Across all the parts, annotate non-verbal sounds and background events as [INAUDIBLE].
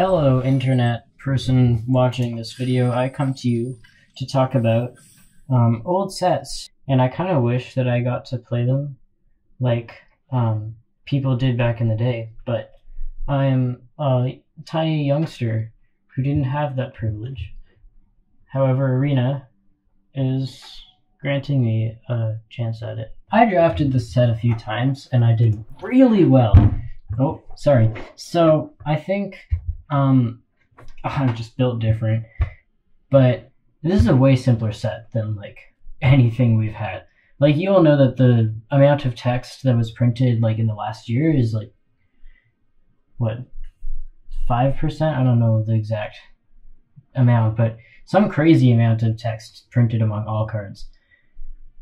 Hello, internet person watching this video. I come to you to talk about um, old sets, and I kind of wish that I got to play them like um, people did back in the day, but I am a tiny youngster who didn't have that privilege. However, Arena is granting me a chance at it. I drafted the set a few times, and I did really well. Oh, sorry. So I think um, [LAUGHS] I'm just built different, but this is a way simpler set than like [LAUGHS] anything we've had. Like you all know that the amount of text that was printed like in the last year is like what five percent? I don't know the exact amount, but some crazy amount of text printed among all cards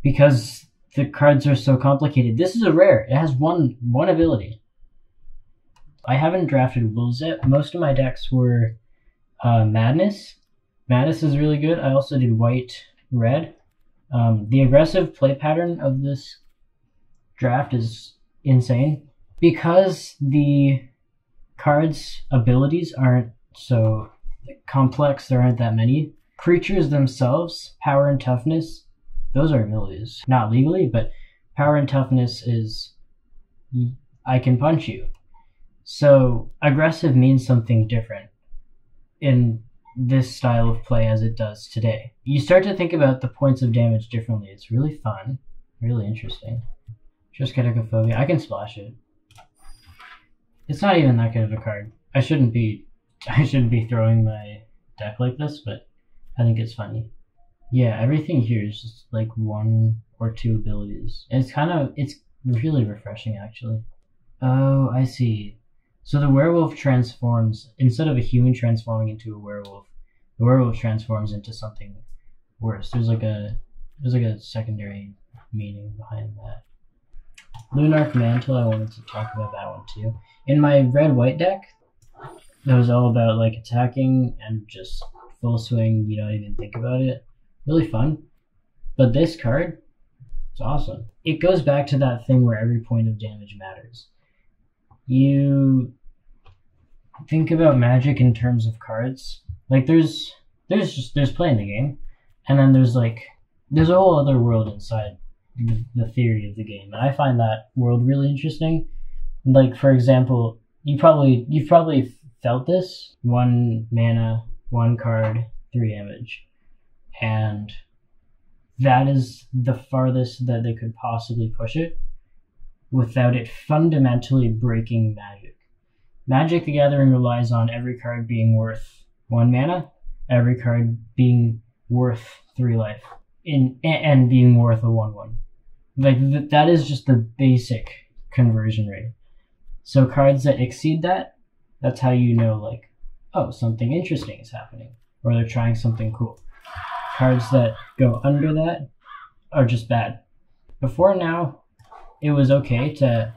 because the cards are so complicated. This is a rare. It has one one ability. I haven't drafted wolves yet. Most of my decks were uh, Madness. Madness is really good. I also did white, red. Um, the aggressive play pattern of this draft is insane because the cards' abilities aren't so complex. There aren't that many creatures themselves. Power and toughness, those are abilities. Not legally, but power and toughness is I can punch you. So aggressive means something different in this style of play as it does today. You start to think about the points of damage differently. It's really fun, really interesting. Just Catacrophobia. I can splash it. It's not even that good of a card. I shouldn't be [LAUGHS] I shouldn't be throwing my deck like this, but I think it's funny. Yeah, everything here is just like one or two abilities. And it's kind of it's really refreshing actually. Oh, I see. So the werewolf transforms instead of a human transforming into a werewolf, the werewolf transforms into something worse. There's like a there's like a secondary meaning behind that. Lunarch Mantle, I wanted to talk about that one too. In my red white deck, that was all about like attacking and just full swing, you don't even think about it. Really fun. But this card, it's awesome. It goes back to that thing where every point of damage matters you think about magic in terms of cards. Like there's there's just there's playing the game. And then there's like there's a whole other world inside the, the theory of the game. And i find that world really interesting. Like for example you probably you've probably felt this. One mana one card three damage. And that is the farthest that they could possibly push it without it fundamentally breaking magic. Magic the Gathering relies on every card being worth one mana, every card being worth three life, in and being worth a one one. Like th- that is just the basic conversion rate. So cards that exceed that, that's how you know like, oh, something interesting is happening, or they're trying something cool. Cards that go under that are just bad. Before now, it was okay to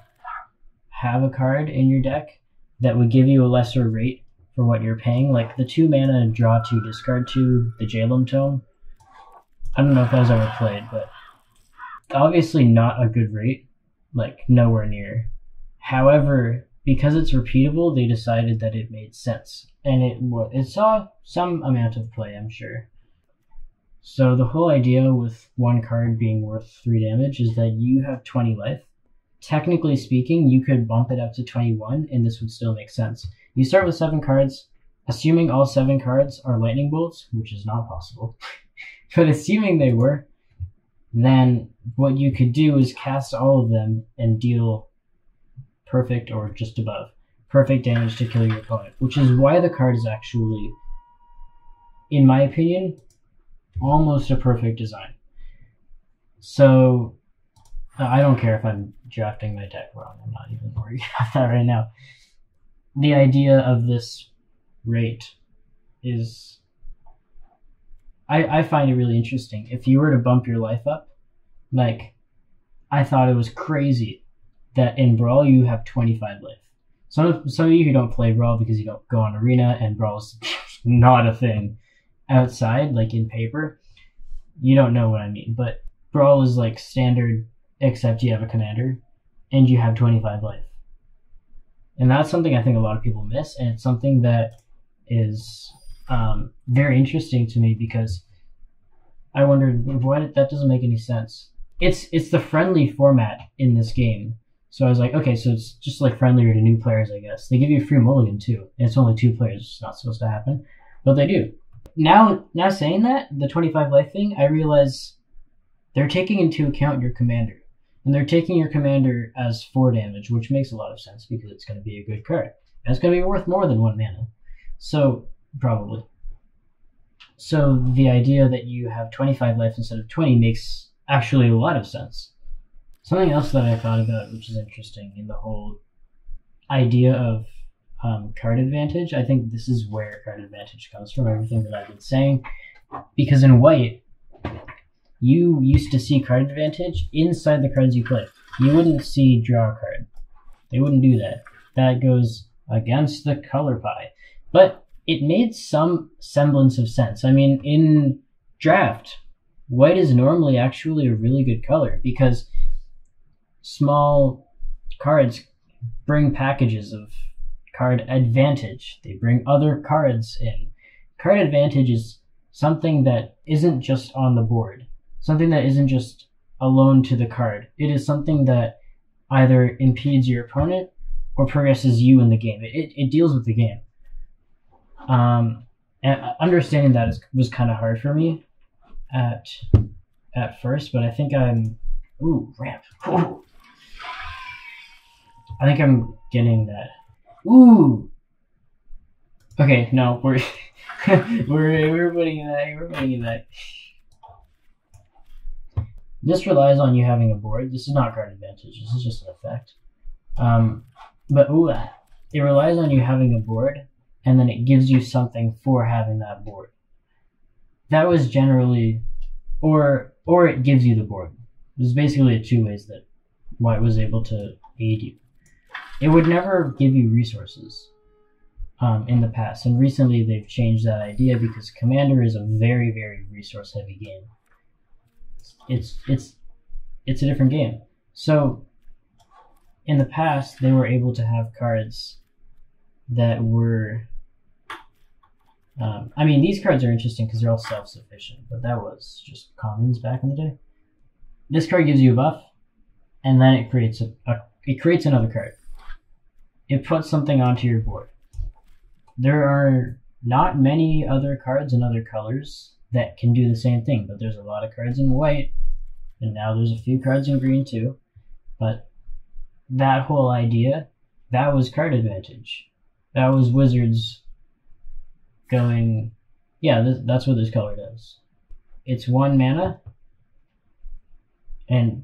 have a card in your deck that would give you a lesser rate for what you're paying. Like the two mana draw two, discard two, the Jalum Tome. I don't know if that was ever played, but obviously not a good rate, like nowhere near. However, because it's repeatable, they decided that it made sense, and it it saw some amount of play, I'm sure. So the whole idea with one card being worth three damage is that you have 20 life. Technically speaking, you could bump it up to 21 and this would still make sense. You start with seven cards, assuming all seven cards are lightning bolts, which is not possible. [LAUGHS] but assuming they were, then what you could do is cast all of them and deal perfect or just above perfect damage to kill your opponent, which is why the card is actually, in my opinion, almost a perfect design. So I don't care if I'm drafting my deck wrong. I'm not even worried [LAUGHS] about that right now. The idea of this rate is I, I find it really interesting. If you were to bump your life up, like I thought it was crazy that in Brawl you have 25 life. Some some of you who don't play Brawl because you don't go on Arena and Brawl's [LAUGHS] not a thing outside, like in paper, you don't know what I mean. But Brawl is like standard, except you have a commander and you have 25 life. And that's something I think a lot of people miss, and it's something that is um, very interesting to me because I wondered what that doesn't make any sense. It's it's the friendly format in this game. So I was like, okay, so it's just like friendlier to new players, I guess. They give you a free mulligan too, and it's only two players. It's not supposed to happen, but they do. Now, now saying that the 25 life thing, I realize they're taking into account your commander, and they're taking your commander as four damage, which makes a lot of sense because it's going to be a good card. And it's going to be worth more than one mana. So probably. So the idea that you have 25 life instead of 20 makes actually a lot of sense. Something else that I thought about, which is interesting in the whole idea of um, card advantage, I think this is where card advantage comes from, everything that I've been saying. Because in white, you used to see card advantage inside the cards you play. You wouldn't see draw card. They wouldn't do that. That goes against the color pie. But it made some semblance of sense. I mean, in draft, white is normally actually a really good color because small cards bring packages of card advantage. They bring other cards in. Card advantage is something that isn't just on the board, something that isn't just alone to the card. It is something that either impedes your opponent or progresses you in the game. It, it, it deals with the game. Um, and understanding that is, was kind of hard for me at at first, but I think I'm ooh ramp. Ooh. I think I'm getting that. Ooh. Okay, no, we're [LAUGHS] we're we're putting that. We're putting that. This relies on you having a board. This is not card advantage. This is just an effect. Um, but ooh, it relies on you having a board and then it gives you something for having that board. That was generally, or or it gives you the board. There's basically two ways that White was able to aid you. It would never give you resources um, in the past, and recently they've changed that idea because Commander is a very very resource heavy game. It's it's it's a different game. So in the past they were able to have cards that were um, I mean, these cards are interesting because they're all self-sufficient, but that was just commons back in the day. This card gives you a buff, and then it creates a, a it creates another card. It puts something onto your board. There are not many other cards in other colors that can do the same thing, but there's a lot of cards in white, and now there's a few cards in green too. But that whole idea, that was card advantage. That was Wizards going, yeah, that's what this color does. It's one mana, and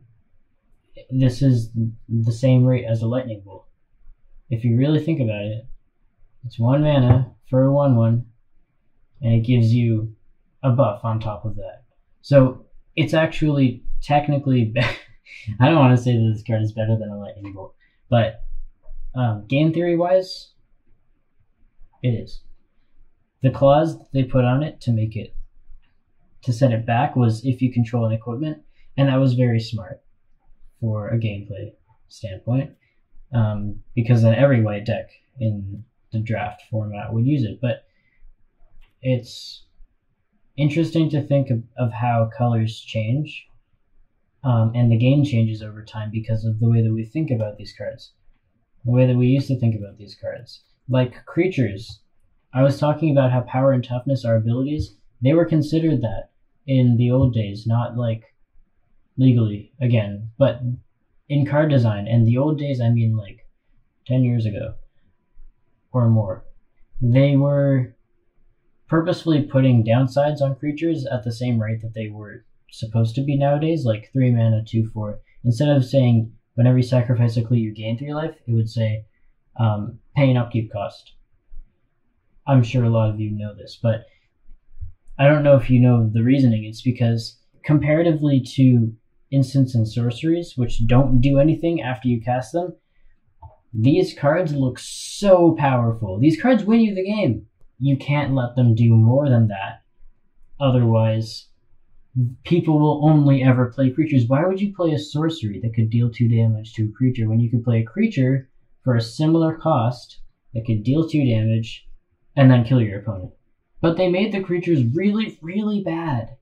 this is the same rate as a lightning bolt. If you really think about it, it's one mana for a 1 1, and it gives you a buff on top of that. So it's actually technically, be- [LAUGHS] I don't want to say that this card is better than a lightning bolt, but um, game theory wise, it is. The clause they put on it to make it to set it back was if you control an equipment, and that was very smart for a gameplay standpoint, um, because then every white deck in the draft format would use it. But it's interesting to think of, of how colors change um, and the game changes over time because of the way that we think about these cards, the way that we used to think about these cards. Like creatures, I was talking about how power and toughness are abilities. They were considered that in the old days, not like legally again, but in card design. And the old days, I mean like 10 years ago or more. They were purposefully putting downsides on creatures at the same rate that they were supposed to be nowadays, like 3 mana, 2 4. Instead of saying whenever you sacrifice a clue you gain 3 life, it would say um, pay an upkeep cost. I'm sure a lot of you know this, but I don't know if you know the reasoning. It's because comparatively to instants and sorceries, which don't do anything after you cast them, these cards look so powerful. These cards win you the game. You can't let them do more than that. Otherwise, people will only ever play creatures. Why would you play a sorcery that could deal two damage to a creature when you could play a creature for a similar cost that could deal two damage and then kill your opponent. But they made the creatures really, really bad.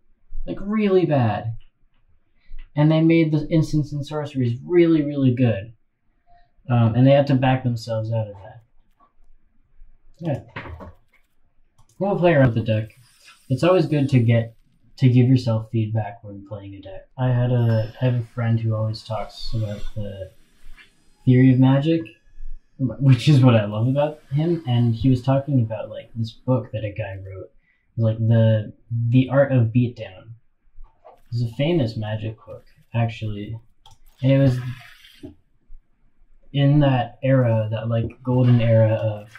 Like, really bad. And they made the instants and sorceries really, really good. Um, and they had to back themselves out of that. Yeah. We'll play around with the deck. It's always good to get to give yourself feedback when playing a deck. I had a I have a friend who always talks about the theory of magic, which is what I love about him. And he was talking about like this book that a guy wrote, like the the art of beatdown. It's a famous magic book, actually, and it was in that era, that like golden era of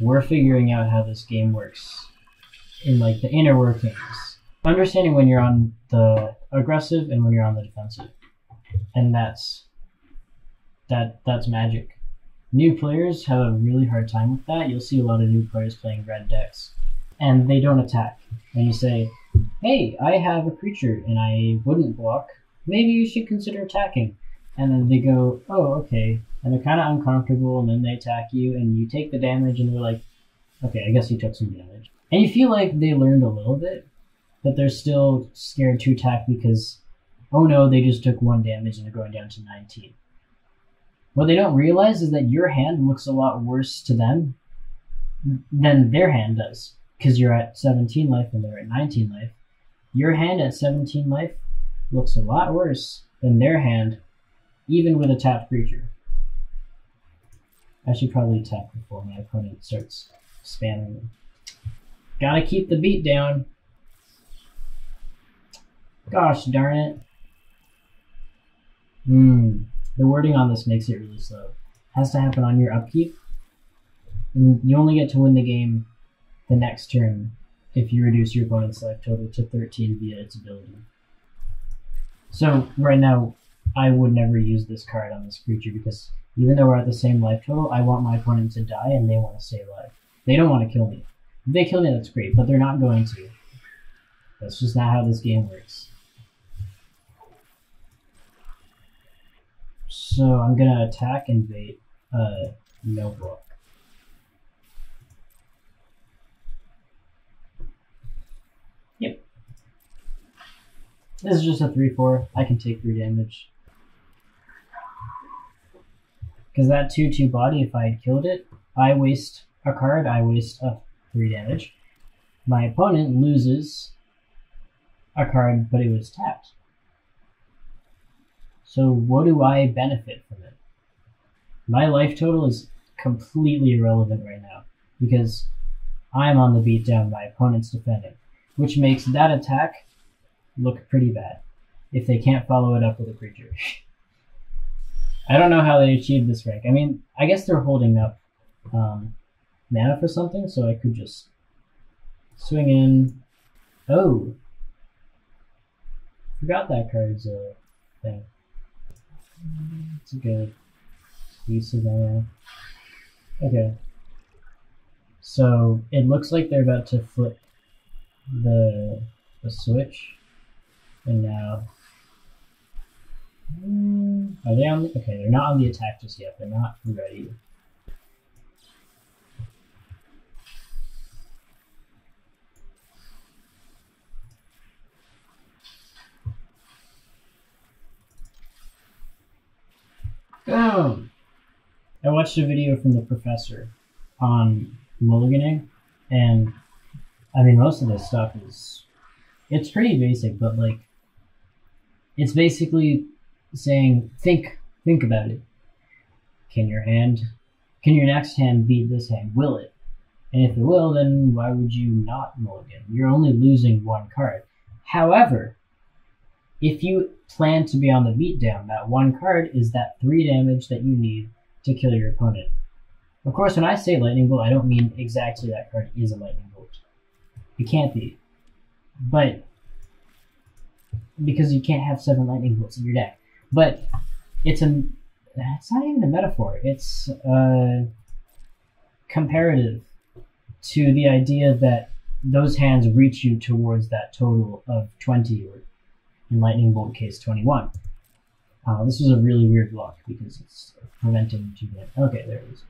we're figuring out how this game works in like the inner workings understanding when you're on the aggressive and when you're on the defensive, and that's that that's magic. New players have a really hard time with that. You'll see a lot of new players playing red decks, and they don't attack. And you say, "Hey, I have a creature and I wouldn't block. Maybe you should consider attacking." And then they go, "Oh, okay." And they're kind of uncomfortable, and then they attack you, and you take the damage, and they're like, "Okay, I guess you took some damage." And you feel like they learned a little bit, but they're still scared to attack because, oh no, they just took one damage and they're going down to 19. What they don't realize is that your hand looks a lot worse to them than their hand does because you're at 17 life and they're at 19 life. Your hand at 17 life looks a lot worse than their hand, even with a tapped creature. I should probably tap before my opponent starts spamming Gotta keep the beat down. Gosh darn it. Hmm. The wording on this makes it really slow. Has to happen on your upkeep. And you only get to win the game the next turn if you reduce your opponent's life total to 13 via its ability. So right now, I would never use this card on this creature because even though we're at the same life total, I want my opponent to die and they want to stay alive. They don't want to kill me. If they kill me, that's great, but they're not going to. That's just not how this game works. So I'm gonna attack and bait uh, no block. Yep. This is just a 3-4. I can take 3 damage. Because that 2-2 body, if I had killed it, I waste a card, I waste a 3 damage. My opponent loses a card, but it was tapped. So what do I benefit from it? My life total is completely irrelevant right now because I'm on the beatdown, my opponent's defending, which makes that attack look pretty bad if they can't follow it up with a creature. [LAUGHS] I don't know how they achieved this rank. I mean, I guess they're holding up um, mana for something, so I could just swing in. Oh, forgot that card's a thing. It's a good use of mana. Okay. So it looks like they're about to flip the the switch, and now hmm, are they on? The, okay, they're not on the attack just yet. They're not ready. Boom! I watched a video from the professor on mulliganing, and I mean, most of this stuff is it's pretty basic, but like it's basically saying think think about it. Can your hand can your next hand beat this hand? Will it? And if it will, then why would you not mulligan? You're only losing one card. However, if you plan to be on the beatdown, that one card is that three damage that you need to kill your opponent. Of course, when I say lightning bolt, I don't mean exactly that card is a lightning bolt. It can't be. But because you can't have seven lightning bolts in your deck. But it's a it's not even a metaphor. It's uh, comparative to the idea that those hands reach you towards that total of 20 or in Lightning Bolt case 21. Uh, this is a really weird block because it's preventing two damage. Okay, there it is.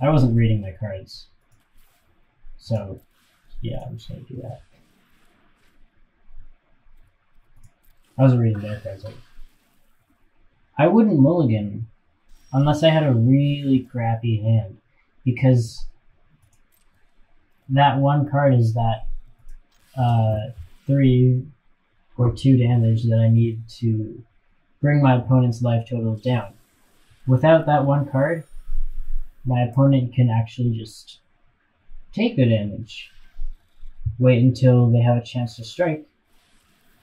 I wasn't reading my cards. So, yeah, I'm just gonna do that. I was reading that. Was like, I wouldn't mulligan unless I had a really crappy hand because that one card is that uh, three or two damage that I need to bring my opponent's life total down. Without that one card, my opponent can actually just take the damage, wait until they have a chance to strike,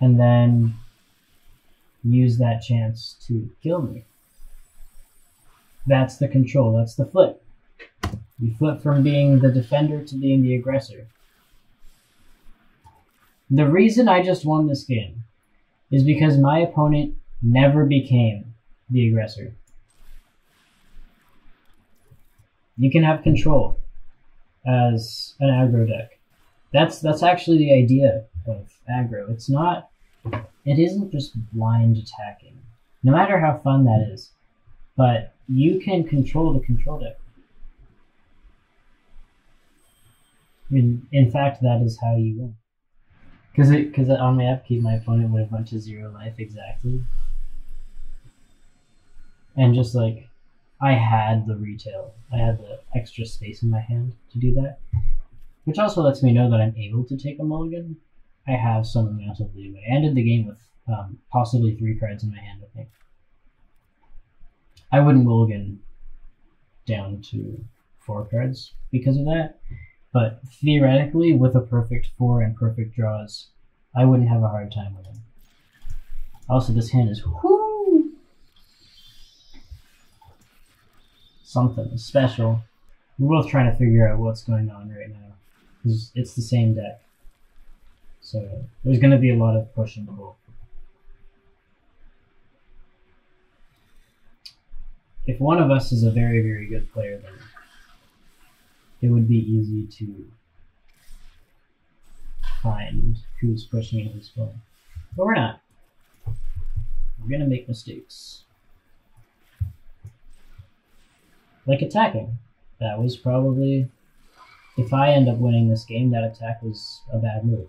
and then use that chance to kill me. That's the control, that's the flip. You flip from being the defender to being the aggressor. The reason I just won this game is because my opponent never became the aggressor. You can have control as an aggro deck. That's that's actually the idea of aggro. It's not it isn't just blind attacking. No matter how fun that is. But you can control the control deck. In, in fact, that is how you win. Because because on my upkeep, my opponent would have went to zero life exactly, and just like I had the retail, I had the extra space in my hand to do that, which also lets me know that I'm able to take a mulligan. I have some amount of leeway. I ended the game with um, possibly three cards in my hand. I think I wouldn't mulligan down to four cards because of that. But theoretically, with a perfect four and perfect draws, I wouldn't have a hard time with him. Also, this hand is whoo something special. We're both trying to figure out what's going on right now because it's the same deck. So there's going to be a lot of push and pull. If one of us is a very, very good player, then it would be easy to find who's pushing and who's pulling. But we're not. We're gonna make mistakes. Like attacking. That was probably if I end up winning this game, that attack was a bad move.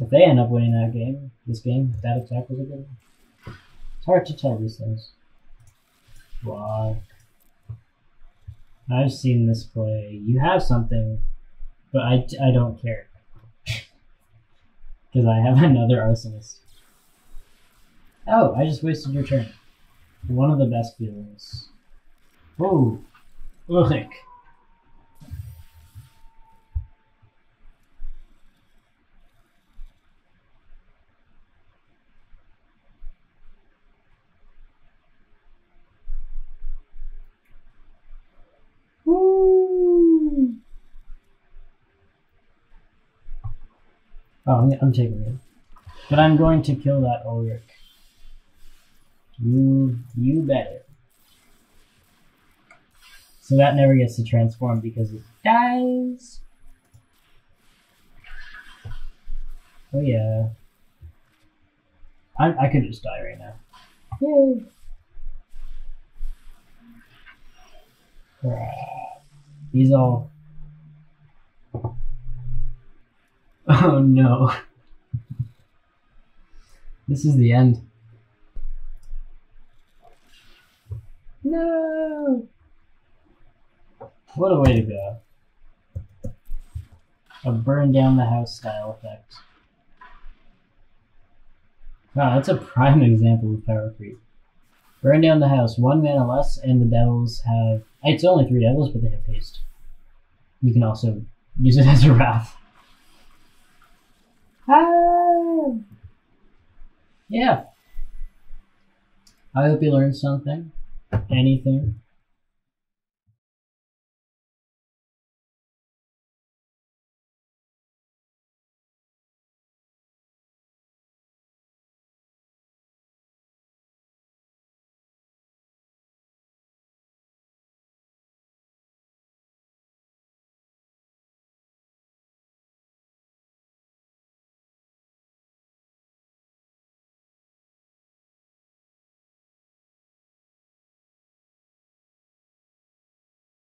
If they end up winning that game, this game, that attack was a good one. It's hard to tell these things. Wow. I've seen this play. You have something, but I, I don't care. [LAUGHS] Because I have [LAUGHS] another arsonist. Oh, I just wasted your turn. One of the best feelings. Oh, ugh. Oh, I'm, I'm taking it. But I'm going to kill that Ulrich. You, you bet it. So that never gets to transform because it dies. Oh yeah. I, I could just die right now. Yay. Crap. He's all. [LAUGHS] Oh no. This is the end. No! What a way to go. A burn down the house style effect. Wow, that's a prime [LAUGHS] example of power creep. Burn down the house, one mana less, and the devils have. It's only three devils, but they have haste. You can also use it [LAUGHS] as a wrath. Ah! Yeah. I hope you learned something. Anything.